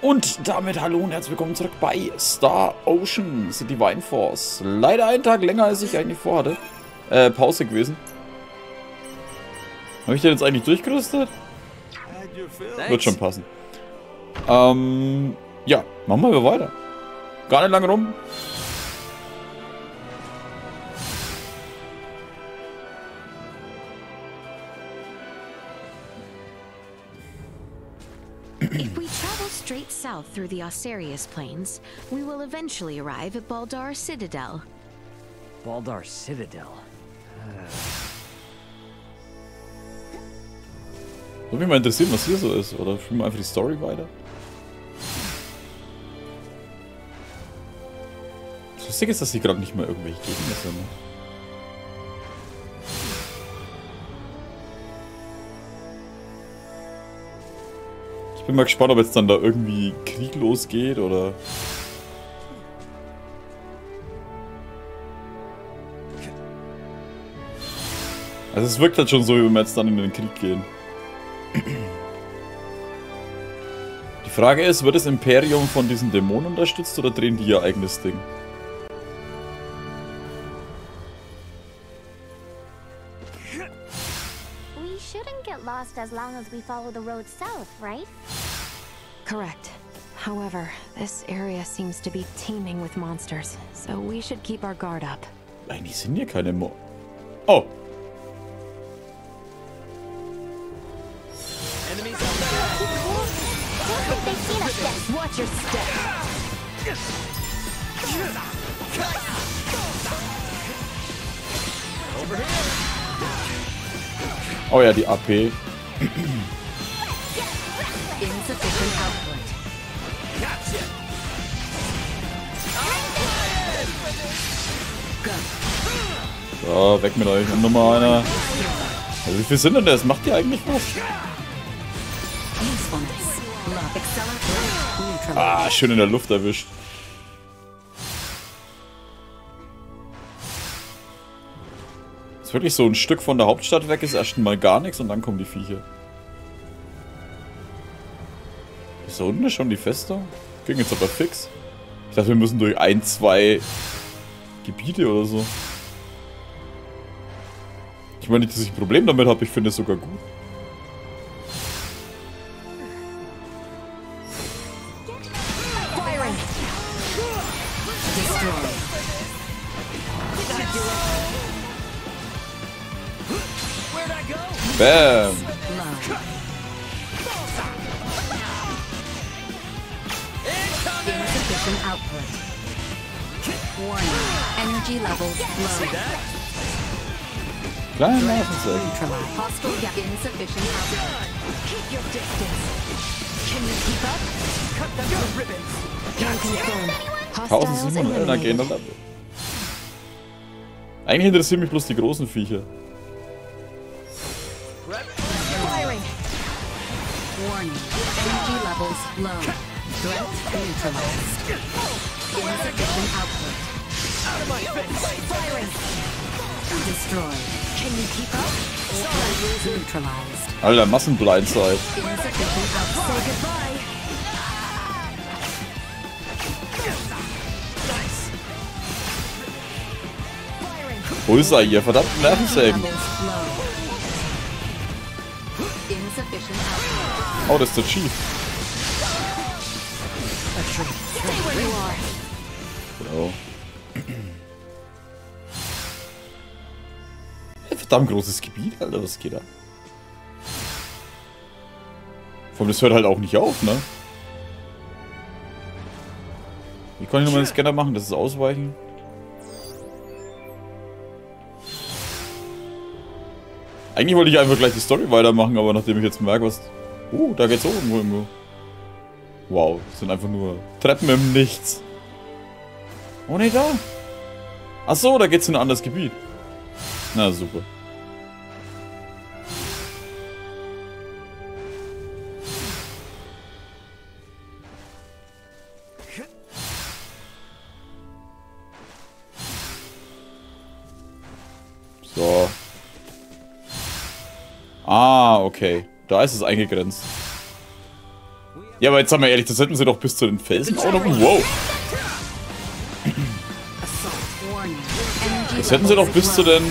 Und damit hallo und herzlich willkommen zurück bei Star Ocean The Divine Force. Leider einen Tag länger, als ich eigentlich vorhatte. Äh, Pause gewesen. Habe ich den jetzt eigentlich durchgerüstet? Wird schon passen. Ähm, ja, machen wir weiter. Gar nicht lange rum. South through the Osirius Plains, we will eventually arrive at Baldar Citadel. Baldar Citadel. Würde mich mal interessieren, was hier so ist. Oder spielen wir einfach die Story weiter? Das Lustige ist, dass hier gerade nicht mal irgendwelche Gegner sind. Bin mal gespannt, ob jetzt dann da irgendwie Krieg losgeht oder... Also es wirkt halt schon so, wie wenn wir jetzt dann in den Krieg gehen. Die Frage ist, wird das Imperium von diesen Dämonen unterstützt oder drehen die ihr eigenes Ding? Get as long as we follow the road south, right? Correct. However, this area seems to be teeming with monsters, so we should keep our guard up. Eigentlich sind hier keine Mo... Oh! Don't think they've seen us yet. Watch your step! Oh ja, die AP. Insufficient output. So, weg mit euch. Und Nummer einer. Also wie viel sind denn das? Macht ihr eigentlich was? Ah, schön in der Luft erwischt. Ist wirklich so ein Stück von der Hauptstadt weg, ist erst mal gar nichts und dann kommen die Viecher. Ist da unten schon die Festung? Ging jetzt aber fix. Ich dachte, wir müssen durch ein, zwei Gebiete oder so. Ich meine nicht, dass ich ein Problem damit habe, ich finde es sogar gut. Bam. Kleiner Tausend 1700 Energie. Eigentlich interessieren mich bloß die großen Viecher. Warning. Energy levels low. Threat neutralized. Insufficient output. Firing. Destroyed. Can you keep up? Threat neutralized. Alter, Massenblindside. Insufficient output. Say goodbye. Wo ist er, ihr verdammten Nervensägen? Insufficient output. Oh, das ist der Chief. Are. Genau. Verdammt großes Gebiet, Alter, was geht da? Vor allem, das hört halt auch nicht auf, ne? Wie kann ich nochmal den Scanner machen? Das ist ausweichen. Eigentlich wollte ich einfach gleich die Story weitermachen, aber nachdem ich jetzt merke, was... Uh, da geht's oben irgendwo. Wow, das sind einfach nur Treppen im Nichts. Oh ne, da. Ach so, da geht's in ein anderes Gebiet. Na, super. So. Ah, okay. Da ist es eingegrenzt. Ja, aber jetzt sagen wir ehrlich, das hätten sie doch bis zu den Felsen auch noch... Wow! Das hätten sie doch bis zu den...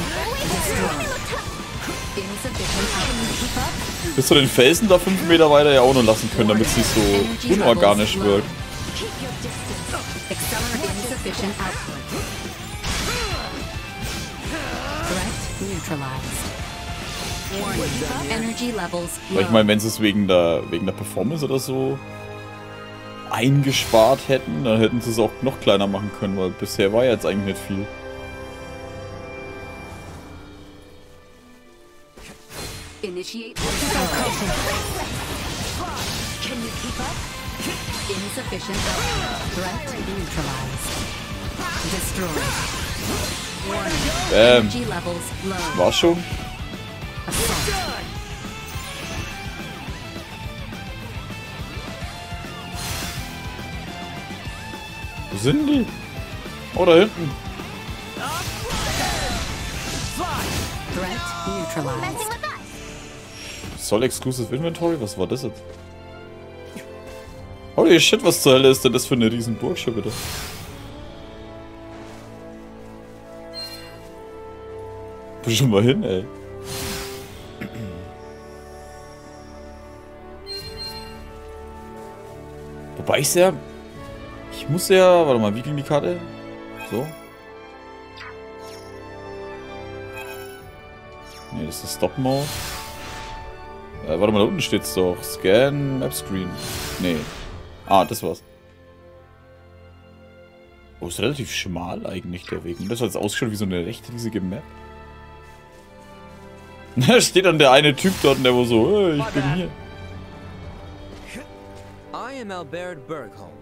Bis zu den Felsen da 5 Meter weiter ja auch noch lassen können, damit nicht so unorganisch wirkt. Weil ich meine, wenn sie es wegen der, wegen der Performance oder so eingespart hätten, dann hätten sie es auch noch kleiner machen können, weil bisher war ja jetzt eigentlich nicht viel. Initiate acceleration. Can you keep up? Insufficient output. Threat neutralized. Destroyed. Warning. Bam. Energy levels low. War schon? Wo sind die? Oh, da hinten. Soll Exclusive Inventory? Was war das jetzt? Holy shit, was zur Hölle ist denn das für eine riesen wieder? Wo schon mal hin, ey? Wobei ich ja... Ich muss ja... Warte mal, wie ging die Karte? So. Ne, das ist Stop-Mode. Äh, warte mal, da unten steht's doch. Scan Map Screen. Nee. Ah, das war's. Oh, ist relativ schmal eigentlich der Weg. Und das hat jetzt ausgeschaut wie so eine recht riesige Map. Da steht dann der eine Typ dort, der wo so, hey, ich bin hier. I am Albert Bergholm,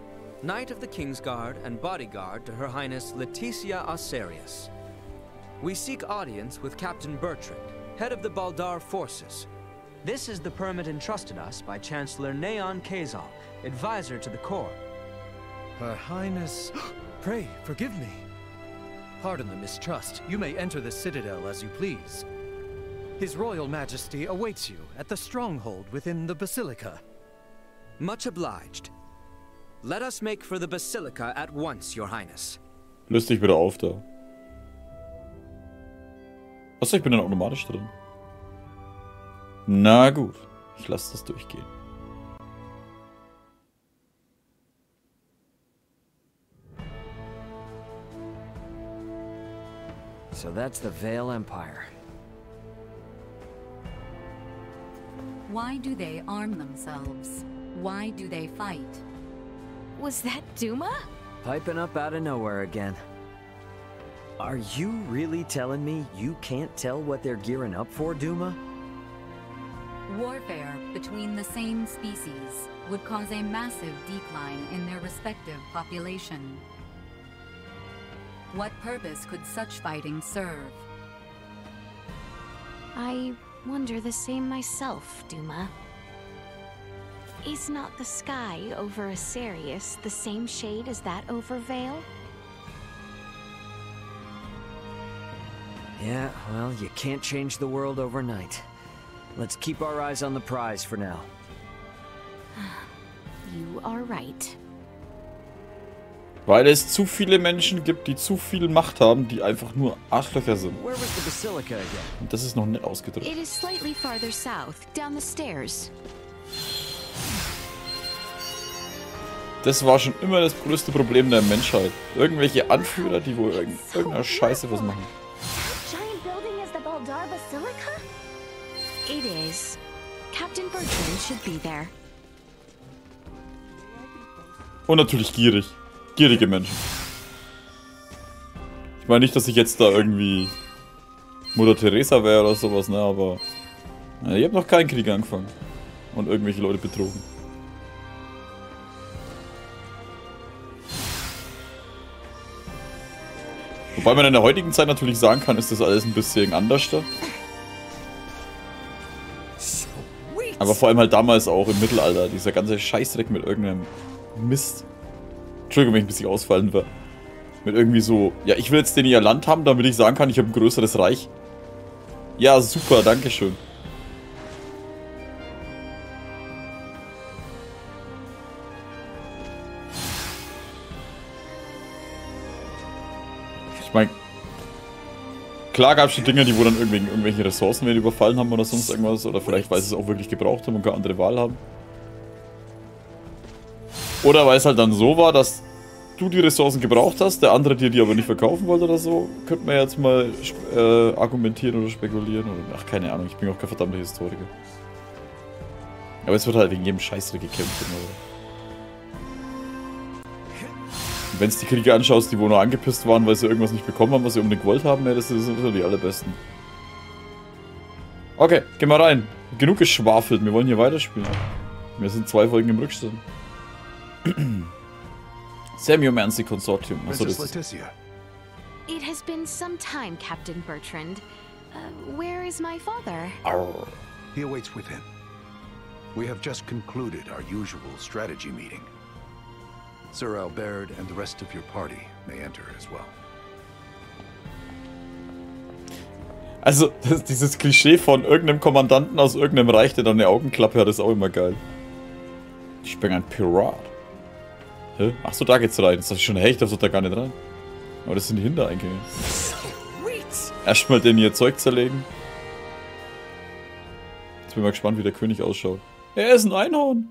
Knight of the King's Guard and bodyguard to Her Highness Laeticia Aucerius. We seek audience with Captain Bertrand, head of the Baldar forces. This is the permit entrusted us by Chancellor Neon Kazal, advisor to the Corps. Her Highness. Pray, forgive me. Pardon the mistrust. You may enter the Citadel as you please. His Royal Majesty awaits you at the stronghold within the Basilica. Much obliged. Let us make for the Basilica at once, Your Highness. Löst dich wieder auf da. Achso, ich bin dann automatisch drin. Na gut. Ich lasse das durchgehen. So that's the Vale Empire. Why do they arm themselves? Why do they fight? Was that Duma? Piping up out of nowhere again. Are you really telling me you can't tell what they're gearing up for, Duma? Warfare between the same species would cause a massive decline in their respective population. What purpose could such fighting serve? I wonder the same myself, Duma. Is not the sky over Aucerius the same shade as that over Vale? Yeah, well, you can't change the world overnight. Let's keep our eyes on the prize for now. You are right. Weil es zu viele Menschen gibt, die zu viel Macht haben, die einfach nur Arschlöcher sind. Where was the Basilica again? Und das ist noch nicht ausgedrückt. It is slightly farther south, down the stairs. Das war schon immer das größte Problem der Menschheit. Irgendwelche Anführer, die wohl irgend irgendeiner Scheiße was machen. It is. Captain Bertrand should be there. Und natürlich gierig. Gierige Menschen. Ich meine nicht, dass ich jetzt da irgendwie Mutter Teresa wäre oder sowas, ne, aber ja, ich habe noch keinen Krieg angefangen. Und irgendwelche Leute betrogen. Wobei man in der heutigen Zeit natürlich sagen kann, ist das alles ein bisschen anders da. Aber vor allem halt damals auch im Mittelalter, dieser ganze Scheißdreck mit irgendeinem Mist. Entschuldigung, wenn ich ein bisschen ausfallen war. Mit irgendwie so, ja, ich will jetzt den ihr Land haben, damit ich sagen kann, ich habe ein größeres Reich. Ja, super, danke schön. Meine, klar gab es schon Dinge, die wo dann irgendwie irgendwelche Ressourcen wieder überfallen haben oder sonst irgendwas. Oder vielleicht, weil sie es auch wirklich gebraucht haben und keine andere Wahl haben. Oder weil es halt dann so war, dass du die Ressourcen gebraucht hast, der andere dir die aber nicht verkaufen wollte oder so. Könnte man jetzt mal äh, argumentieren oder spekulieren. Oder, ach, keine Ahnung, ich bin auch kein verdammter Historiker. Aber es wird halt wegen jedem Scheißdreck gekämpft. Wenn du die Kriege anschaust, die wo nur angepisst waren, weil sie irgendwas nicht bekommen haben, was sie unbedingt gewollt haben, ja, das sind so die allerbesten. Okay, gehen wir rein. Genug geschwafelt, wir wollen hier weiterspielen. Wir sind zwei Folgen im Rückstand. Semiomancy Consortium. Achso, das ist It has been some time, Captain Bertrand. Uh, where is my father? Arr. He awaits within. We have just concluded our usual strategy meeting. Sir Albert and the rest of your party may enter as well. Also, das, dieses Klischee von irgendeinem Kommandanten aus irgendeinem Reich, der dann eine Augenklappe hat, ist auch immer geil. Ich bin ein Pirat. Hä? Achso, da geht's rein. Das ist schon echt, da da gar nicht rein. Aber das sind die Hintereingänge. Erstmal den ihr Zeug zerlegen. Jetzt bin ich mal gespannt, wie der König ausschaut. Er ist ein Einhorn.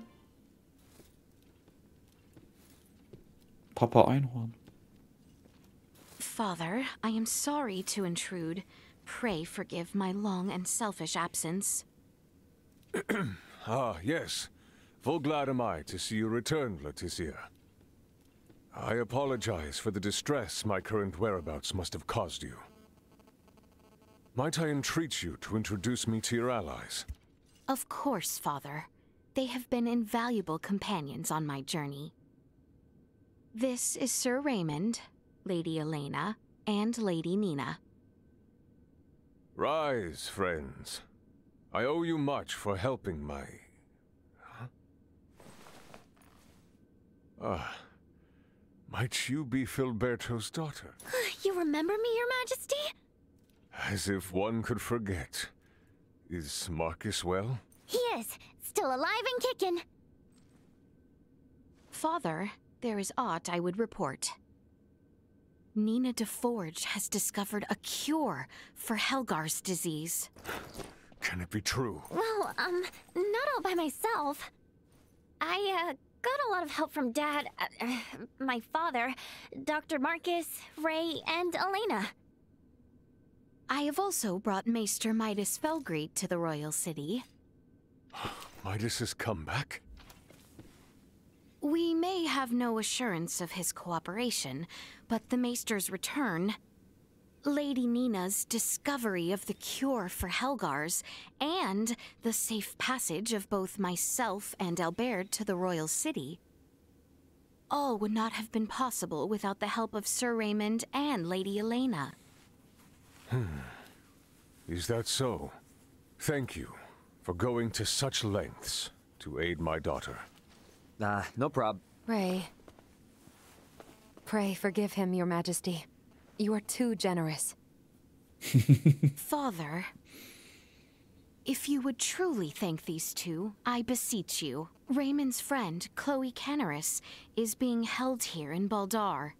Papa Einhorn. Father, I am sorry to intrude. Pray forgive my long and selfish absence. Ah, yes. Full glad am I to see you return, Laeticia. I apologize for the distress my current whereabouts must have caused you. Might I entreat you to introduce me to your allies? Of course, Father. They have been invaluable companions on my journey. This is Sir Raymond, Lady Elena, and Lady Nina. Rise, friends. I owe you much for helping my... Huh? Ah. Might you be Filberto's daughter? You remember me, Your Majesty? As if one could forget. Is Marcus well? He is. Still alive and kicking. Father, there is aught I would report. Nina DeForge has discovered a cure for Helgar's disease. Can it be true? Well, um, not all by myself. I, uh, got a lot of help from Dad, uh, uh, my father, Dr. Marcus, Ray, and Elena. I have also brought Maester Midas Felgreet to the royal city. Midas has come back? We may have no assurance of his cooperation, but the Maester's return, Lady Nina's discovery of the cure for Helgars, and the safe passage of both myself and Albert to the royal city. All would not have been possible without the help of Sir Raymond and Lady Elena. Hmm. Is that so? Thank you for going to such lengths to aid my daughter. Ah, no prob. Ray. Pray forgive him, Your Majesty. You are too generous. Father, if you would truly thank these two, I beseech you. Raymond's friend, Chloe Canaris, is being held here in Baldar.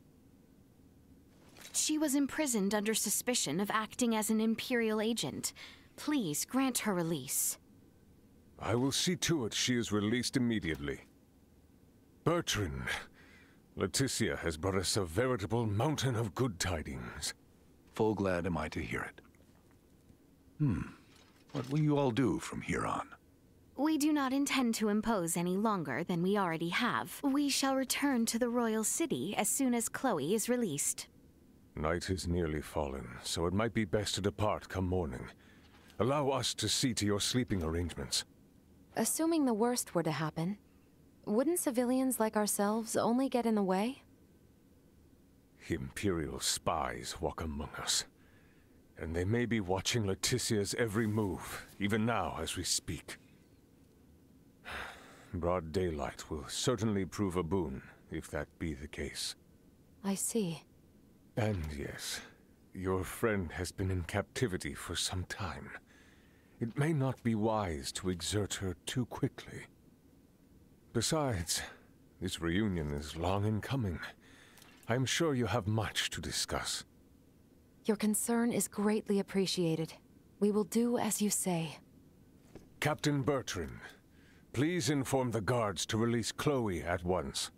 She was imprisoned under suspicion of acting as an Imperial agent. Please grant her release. I will see to it she is released immediately. Bertrand, Laeticia has brought us a veritable mountain of good tidings. Full glad am I to hear it. Hmm. What will you all do from here on? We do not intend to impose any longer than we already have. We shall return to the royal city as soon as Chloe is released. Night is nearly fallen, so it might be best to depart come morning. Allow us to see to your sleeping arrangements. Assuming the worst were to happen, wouldn't civilians like ourselves only get in the way? Imperial spies walk among us. And they may be watching Laeticia's every move, even now as we speak. Broad daylight will certainly prove a boon, if that be the case. I see. And yes, your friend has been in captivity for some time. It may not be wise to exert her too quickly. Besides, this reunion is long in coming. I'm sure you have much to discuss. Your concern is greatly appreciated. We will do as you say. Captain Bertrand, please inform the guards to release Chloe at once.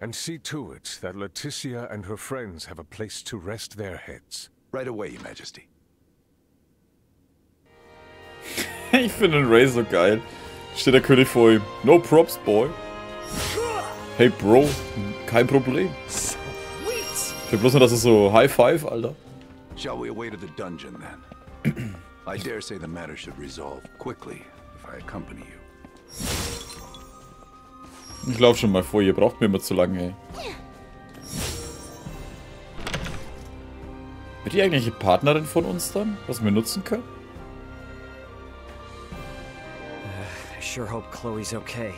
And see to it that Laeticia and her friends have a place to rest their heads. Right away, Your Majesty. ich finde den Ray so geil. Steht der König vor ihm. No props, boy. Hey, Bro. Kein Problem. Ich will bloß nur, dass es so High Five, Alter. Shall we away to the dungeon then? I dare say the matter should resolve quickly if I accompany you. Ich lauf schon mal vor, ihr braucht mir immer zu lange, ey. Wird die eigentlich eine Partnerin von uns dann, was wir nutzen können? Sure hope Chloe's okay.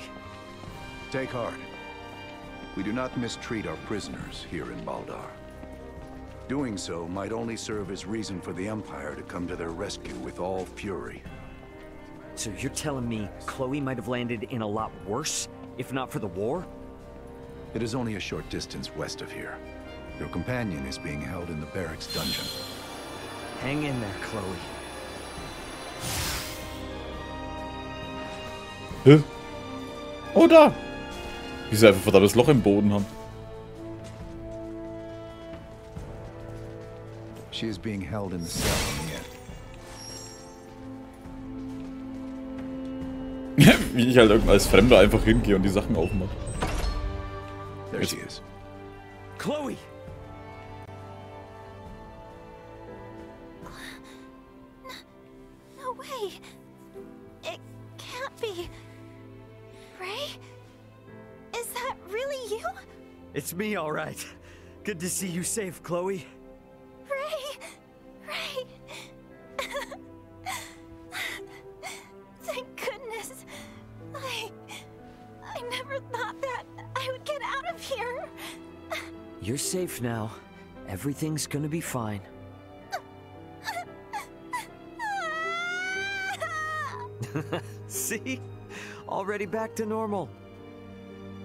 Take heart. We do not mistreat our prisoners here in Baldar. Doing so might only serve as reason for the Empire to come to their rescue with all fury. So you're telling me Chloe might have landed in a lot worse, if not for the war? It is only a short distance west of here. Your companion is being held in the barracks dungeon. Hang in there, Chloe. Hä? Oh, da! Wie sie einfach ein verdammtes Loch im Boden haben. She is being held in the cell. Wie ich halt als Fremder einfach hingehe und die Sachen aufmache. There she is. Chloe! It's me, all right. Good to see you safe, Chloe. Ray! Ray! Thank goodness. I. I never thought that I would get out of here. You're safe now. Everything's gonna be fine. See? Already back to normal.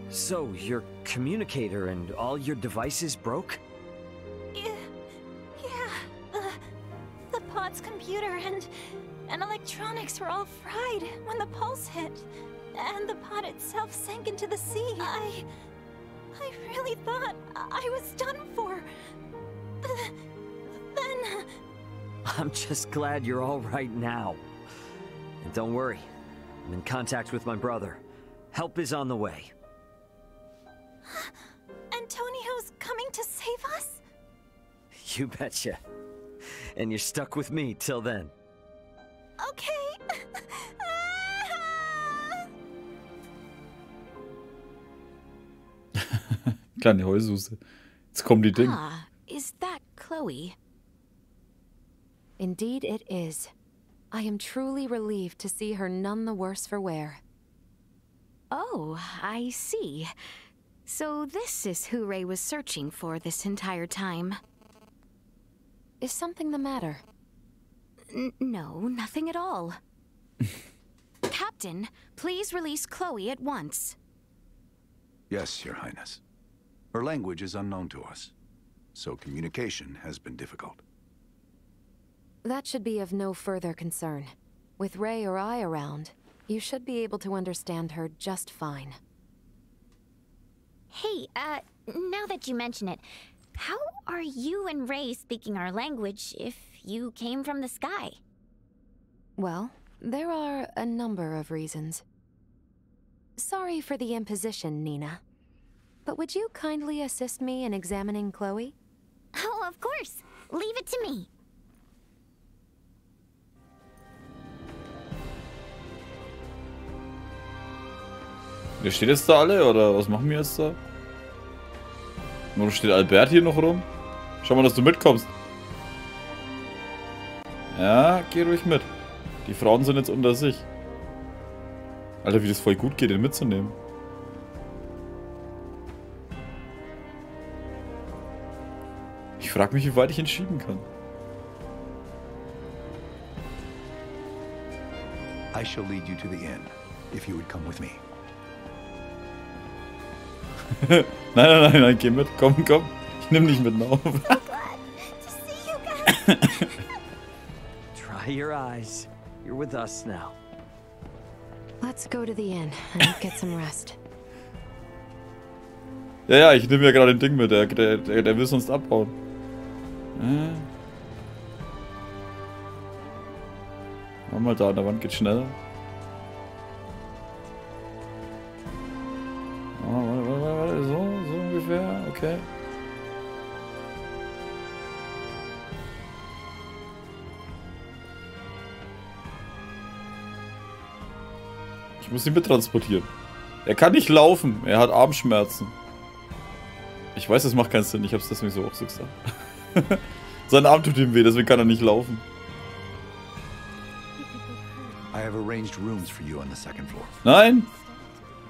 So, your communicator and all your devices broke? Yeah, yeah. The, the pod's computer and, and electronics were all fried when the pulse hit. And the pod itself sank into the sea. I... I really thought I was done for. Then... Uh, I'm just glad you're all right now. And don't worry, I'm in contact with my brother. Help is on the way. Antonio's coming to save us? You betcha. And you're stuck with me till then. Okay. Kleine Heulsuse. Jetzt kommen die Dinge. Ah, is that Chloe? Indeed it is. I am truly relieved to see her none the worse for wear. Oh, I see. So this is who Ray was searching for this entire time. Is something the matter? N no, nothing at all. Captain, please release Chloe at once. Yes, Your Highness. Her language is unknown to us, so communication has been difficult. That should be of no further concern. With Ray or I around, you should be able to understand her just fine. Hey, uh, now that you mention it, how are you and Ray speaking our language if you came from the sky? Well, there are a number of reasons. Sorry for the imposition, Nina. But would you kindly assist me in examining Chloe? Oh, of course. Leave it to me. Wer steht jetzt da alle oder was machen wir jetzt da? Oder steht Albert hier noch rum? Schau mal, dass du mitkommst. Ja, geh ruhig mit. Die Frauen sind jetzt unter sich. Alter, wie das voll gut geht, den mitzunehmen. Ich frage mich, wie weit ich ihn schieben kann. I shall lead you to the inn, if you would come with me. nein, nein, nein, nein, geh mit. Komm, komm. Ich nehm dich mit glad to Dry your eyes. You're with us now. Let's go to the inn and get some rest. Ja, ja, ich nehme ja gerade ein Ding mit. Der, der, der, der will sonst abhauen. Äh. Mach mal da an der Wand geht schneller. Muss ihn mittransportieren. Er kann nicht laufen, er hat Armschmerzen. Ich weiß, das macht keinen Sinn, ich hab's deswegen so auch so gesagt. Sein Arm tut ihm weh, deswegen kann er nicht laufen. Nein!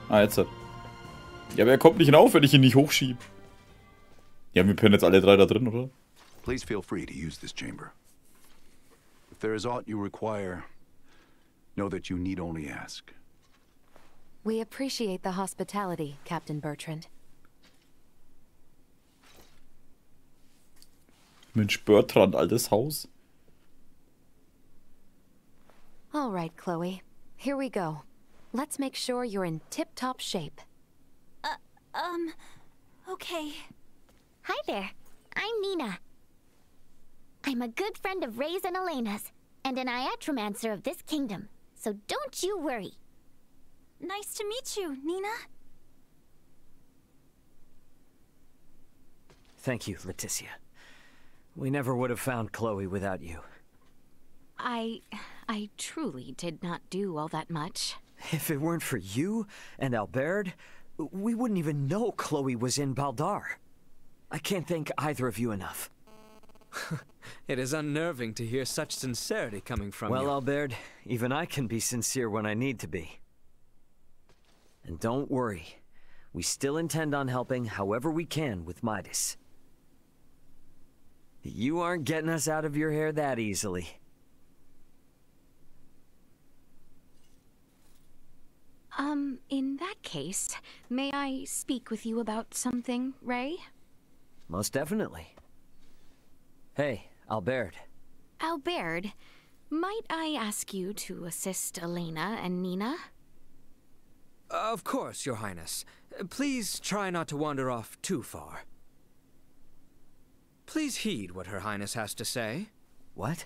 Ah, jetzt. hat- Ja, aber er kommt nicht rauf, wenn ich ihn nicht hochschieb. Ja, wir pennen jetzt alle drei da drin, oder? Please feel free to use this chamber. If there is aught you require, know that you need only ask. We appreciate the hospitality, Captain Bertrand. Mensch, Bertrand, altes Haus. All right, Chloe. Here we go. Let's make sure you're in tip-top shape. Uh, Um, okay. Hi there. I'm Nina. I'm a good friend of Ray's and Elena's, and an iatromancer of this kingdom. So don't you worry. Nice to meet you, Nina. Thank you, Laeticia. We never would have found Chloe without you. I. I truly did not do all that much. If it weren't for you and Albert, we wouldn't even know Chloe was in Baldar. I can't thank either of you enough. It is unnerving to hear such sincerity coming from well, you. Well, Albert, even I can be sincere when I need to be. And don't worry, we still intend on helping however we can with Midas. You aren't getting us out of your hair that easily. Um, in that case, may I speak with you about something, Ray? Most definitely. Hey, Albert. Albert, might I ask you to assist Elena and Nina? Of course, Your Highness. Please try not to wander off too far. Please heed what Her Highness has to say. What?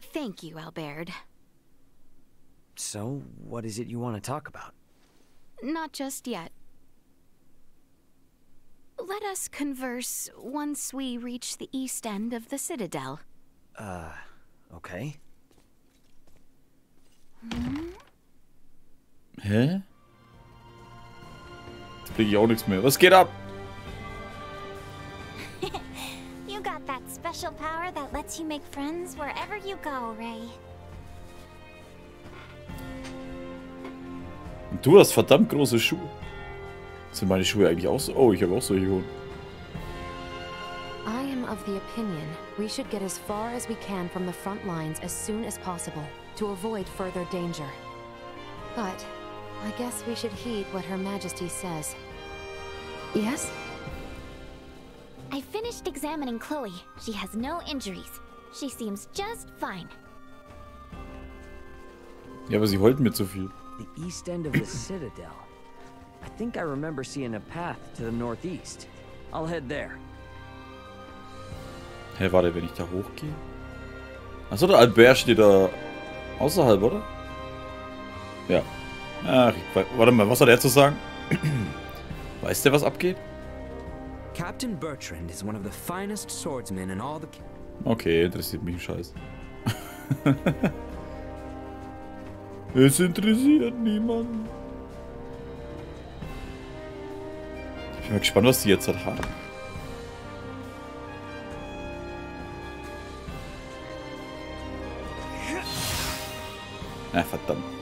Thank you, Albert. So, what is it you want to talk about? Not just yet. Let us converse once we reach the east end of the Citadel. Uh, okay. Hä? Jetzt krieg ich auch nichts mehr. Was geht ab? You got that special power that lets you make friends wherever you go, Ray. Und du er hast verdammt große Schuhe. Sind meine Schuhe eigentlich er auch so? Oh, ich habe auch solche Schuhe. I am of the opinion we should get as far as we can from the front lines as soon as possible to avoid further danger. But I guess we should heed what Her Majesty says. Yes? I finished examining Chloe. She has no injuries. She seems just fine. Ja, aber sie wollten mir zu viel. The east end of the Citadel. I think I remember seeing a path to the northeast. I'll head there. Hä, hey, warte, wenn ich da hochgehe? Achso, der Albert steht da außerhalb, oder? Ja. Ach, warte mal, was hat er zu sagen? Weiß der, was abgeht? Captain Bertrand is one of the finest swordsmen in all the... Okay, interessiert mich ein Scheiß. es interessiert niemanden. Ich bin mal gespannt, was die jetzt haben. Ah, verdammt.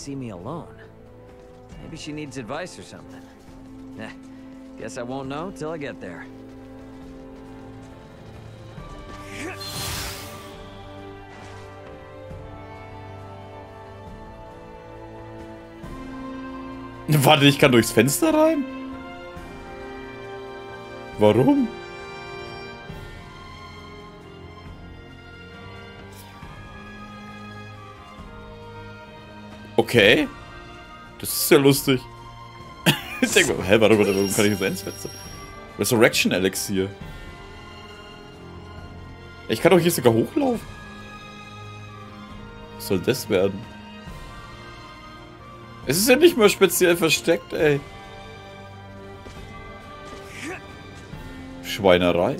See me alone. Maybe she needs advice or something. Eh, guess I won't know till I get there. Warte, ich kann durchs Fenster rein? Warum? Okay. Das ist ja lustig. ich denke mal, hä, warte, warte, warum kann ich ins Fenster? Resurrection Elixier. Ich kann doch hier sogar hochlaufen. Was soll das werden? Es ist ja nicht mal speziell versteckt, ey. Schweinerei.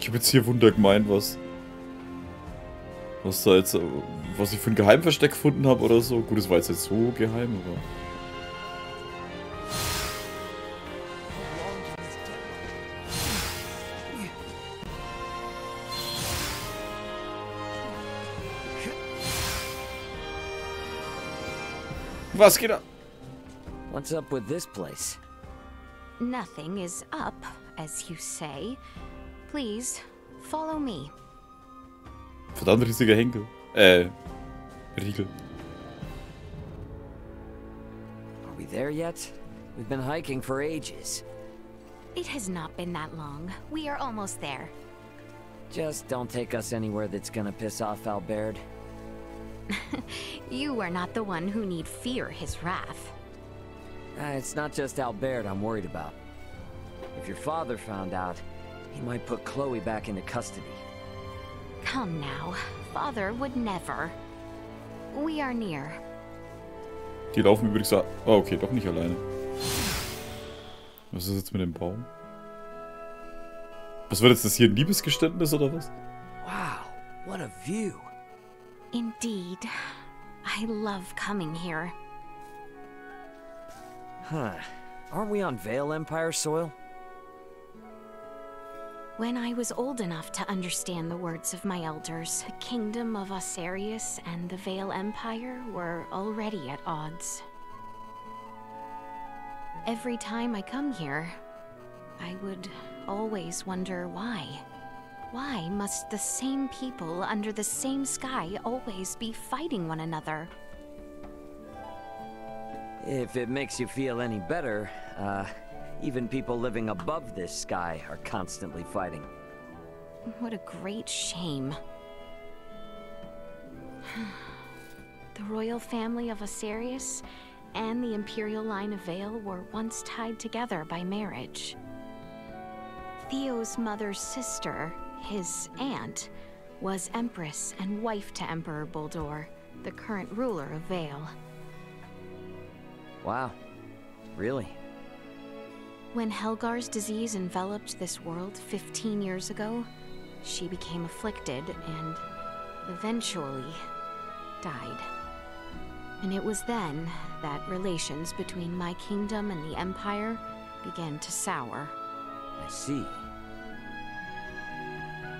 Ich habe jetzt hier Wunder gemeint, was... Was da jetzt... Was ich für ein Geheimversteck gefunden habe oder so. Gut, es war jetzt nicht so geheim, aber... Was geht ab? What's up with this place? Nothing is up, as you say. Please, follow me. Verdammt riesiger Henkel. Äh, Riegel. Are we there yet? We've been hiking for ages. It has not been that long. We are almost there. Just don't take us anywhere that's gonna piss off Albert. you are not the one who need fear his wrath. Uh, it's not just Albert I'm worried about. If your father found out, he might put Chloe back into custody. Come now. Father would never. We are near. Die laufen übrigens so... Oh, okay, doch nicht alleine. Was ist jetzt mit dem Baum? Was wird jetzt das hier ein Liebesgeständnis oder was? Wow, what a view. Indeed. I love coming here. Huh. Aren't we on Vale Empire soil? When I was old enough to understand the words of my elders, the kingdom of Aucerius and the Vale Empire were already at odds. Every time I come here, I would always wonder why. Why must the same people under the same sky always be fighting one another? If it makes you feel any better, uh, even people living above this sky are constantly fighting. What a great shame. the royal family of Aucerius and the imperial line of Vale were once tied together by marriage. Theo's mother's sister, his aunt, was Empress and wife to Emperor Boldor, the current ruler of Vale. Wow. Really? When Helgar's disease enveloped this world 15 years ago, she became afflicted and eventually died. And it was then that relations between my kingdom and the Empire began to sour. I see.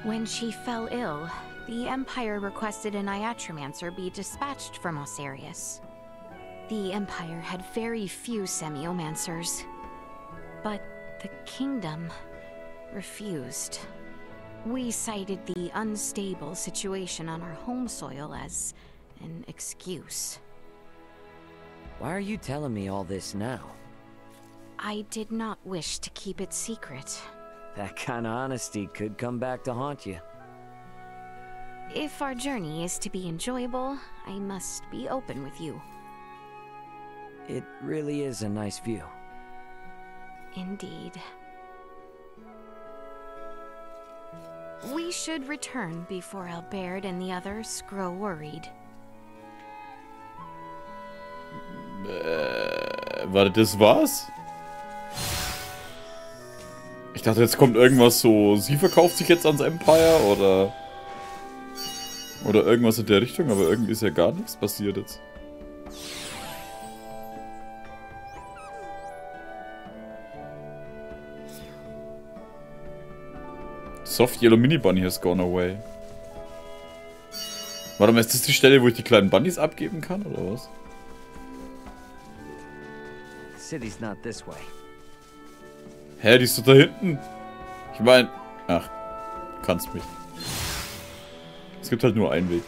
When she fell ill, the Empire requested an Iatromancer be dispatched from Aucerius. The Empire had very few semiomancers, but the Kingdom refused. We cited the unstable situation on our home soil as an excuse. Why are you telling me all this now? I did not wish to keep it secret. That kind of honesty could come back to haunt you. If our journey is to be enjoyable, I must be open with you. It really is a nice view. Indeed. We should return before Albert and the others grow worried. Äh, warte, das war's? Ich dachte, jetzt kommt irgendwas so, sie verkauft sich jetzt ans Empire oder... Oder irgendwas in der Richtung, aber irgendwie ist ja gar nichts passiert jetzt. Soft Yellow Mini Bunny has gone away. Warte mal, ist das die Stelle, wo ich die kleinen Bunnies abgeben kann, oder was? City's not this way. Hä, die ist doch da hinten. Ich mein... Ach, kannst mich. Es gibt halt nur einen Weg.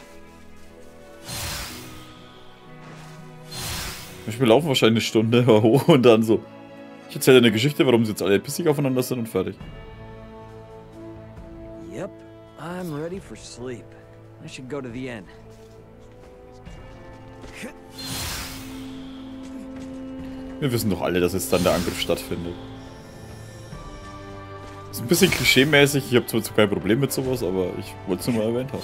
Wir laufen wahrscheinlich eine Stunde hoch und dann so. Ich erzähle eine Geschichte, warum sie jetzt alle pissig aufeinander sind und fertig. I'm ready for sleep. I should go to the inn. Wir wissen doch alle, dass jetzt dann der Angriff stattfindet. Ist ein bisschen klischee-mäßig, ich habe zwar kein Problem mit sowas, aber ich wollte es nur mal erwähnt haben.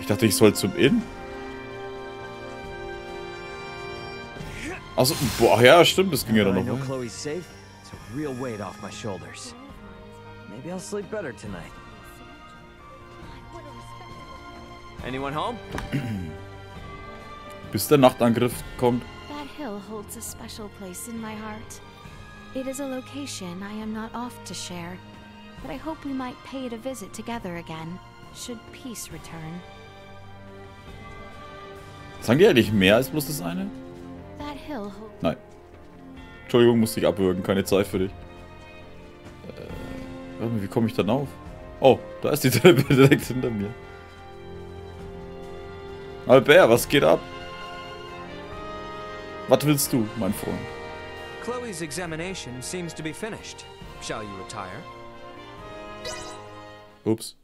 Ich dachte, ich soll zum Inn. Also, boah, ja, stimmt, das ging ja dann I know noch. Chloe's safe. It's a real weight off my shoulders. Maybe I'll sleep better tonight. Anyone home? Bis der Nachtangriff kommt. That hill holds a special place in my heart. It is a location I am not oft to share, but I hope we might pay it a visit together again, should peace return. Sagen die eigentlich mehr als bloß das eine? That hill holds Nein. Entschuldigung, musste ich abwürgen, keine Zeit für dich. Äh, wie komme ich dann auf? Oh, da ist die Treppe direkt hinter mir. Albert, was geht ab? Was willst du, mein Freund? Chloe's examination seems to be finished. Shall you retire? Ups.